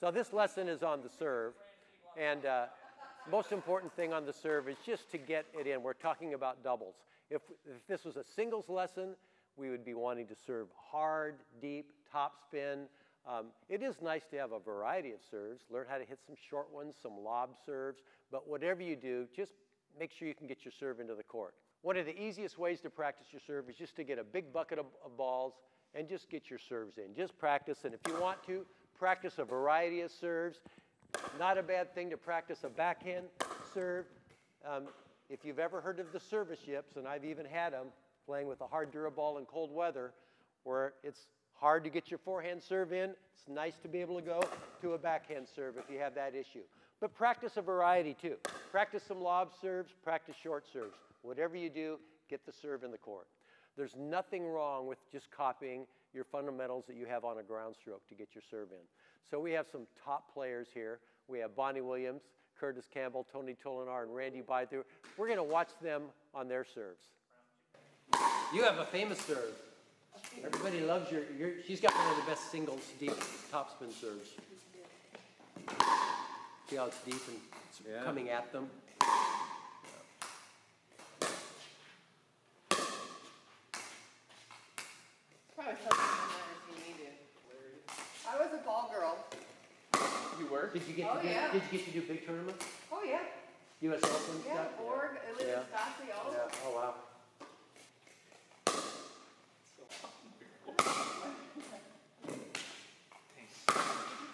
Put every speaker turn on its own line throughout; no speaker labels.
So this lesson is on the serve. And uh, most important thing on the serve is just to get it in. We're talking about doubles. If, if this was a singles lesson, we would be wanting to serve hard, deep, top spin. Um, it is nice to have a variety of serves. Learn how to hit some short ones, some lob serves. But whatever you do, just make sure you can get your serve into the court. One of the easiest ways to practice your serve is just to get a big bucket of, of balls and just get your serves in. Just practice. And if you want to, practice a variety of serves. Not a bad thing to practice a backhand serve. Um, if you've ever heard of the service yips, and I've even had them playing with a hard duraball in cold weather, where it's hard to get your forehand serve in, it's nice to be able to go to a backhand serve if you have that issue. But practice a variety too. Practice some lob serves, practice short serves. Whatever you do, get the serve in the court. There's nothing wrong with just copying your fundamentals that you have on a ground stroke to get your serve in. So we have some top players here. We have Bonnie Williams, Kurtis Campbell, Tony Tollenaar, and Randy Bither. We're going to watch them on their serves. You have a famous serve. Everybody loves your, your, she's got one of the best singles deep topspin serves. See how it's deep and it's yeah. coming at them? Did you get
Oh,
to do,
yeah.
did you get to do big tournaments?
Oh, yeah.
US Open
Yeah,
stuff?
Borg, Elizabeth
Yeah.
Stassi, all
Yeah, oh wow.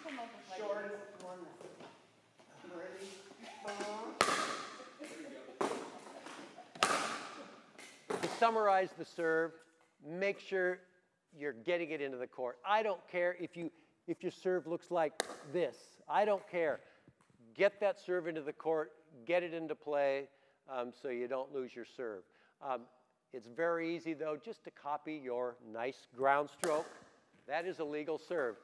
come up with like shortest one that's.
To summarize the serve, make sure you're getting it into the court. I don't care if you if your serve looks like this. I don't care. Get that serve into the court, get it into play um, so you don't lose your serve. Um, it's very easy, though, just to copy your nice ground stroke. That is a legal serve.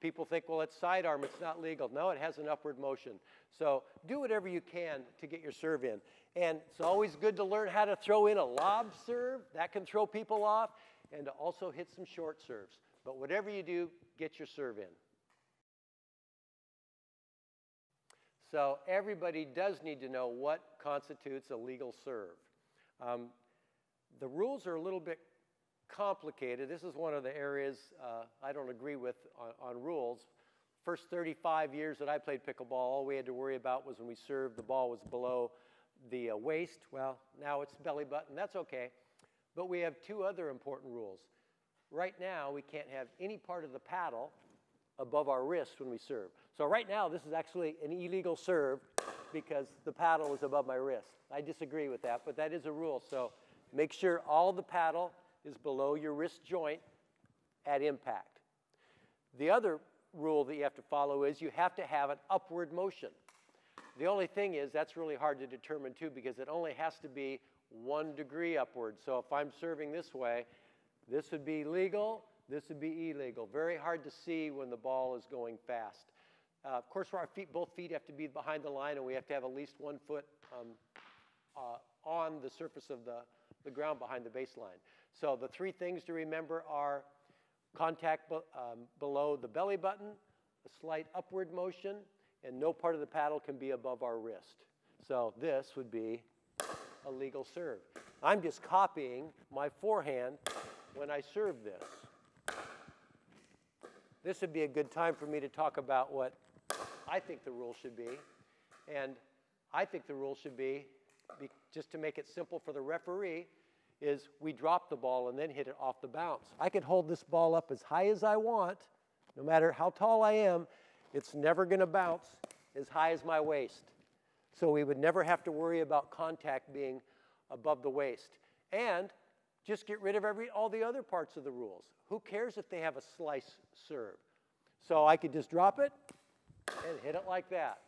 People think, well, it's sidearm, it's not legal. No, it has an upward motion. So do whatever you can to get your serve in. And it's always good to learn how to throw in a lob serve. That can throw people off. And to also hit some short serves. But whatever you do, get your serve in. So everybody does need to know what constitutes a legal serve. Um, the rules are a little bit complicated. This is one of the areas uh, I don't agree with on, on, rules. First 35 years that I played pickleball, all we had to worry about was when we served, the ball was below the uh, waist. Well, now it's belly button. That's okay. But we have two other important rules. Right now, we can't have any part of the paddle above our wrist when we serve. So right now, this is actually an illegal serve because the paddle is above my wrist. I disagree with that, but that is a rule. So make sure all the paddle is below your wrist joint at impact. The other rule that you have to follow is you have to have an upward motion. The only thing is that's really hard to determine too because it only has to be one degree upward. So if I'm serving this way, this would be legal, this would be illegal. Very hard to see when the ball is going fast. Uh, of course, our feet, both feet have to be behind the line, and we have to have at least one foot um, uh, on the surface of the, the ground behind the baseline. So the three things to remember are contact be, um, below the belly button, a slight upward motion, and no part of the paddle can be above our wrist. So this would be a legal serve. I'm just copying my forehand when I serve this. This would be a good time for me to talk about what I think the rule should be. And I think the rule should be, be, just to make it simple for the referee, is we drop the ball and then hit it off the bounce. I can hold this ball up as high as I want, no matter how tall I am, it's never going to bounce as high as my waist. So we would never have to worry about contact being above the waist. And just get rid of every, all the other parts of the rules. Who cares if they have a slice serve? So I could just drop it and hit it like that.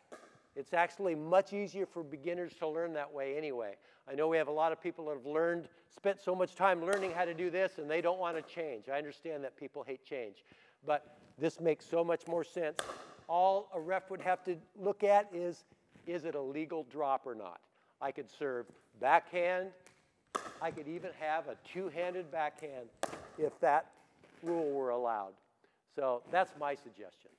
It's actually much easier for beginners to learn that way anyway. I know we have a lot of people that have learned, spent so much time learning how to do this, and they don't want to change. I understand that people hate change. But this makes so much more sense. All a ref would have to look at is, is it a legal drop or not? I could serve backhand, I could even have a two-handed backhand if that rule were allowed. So that's my suggestion.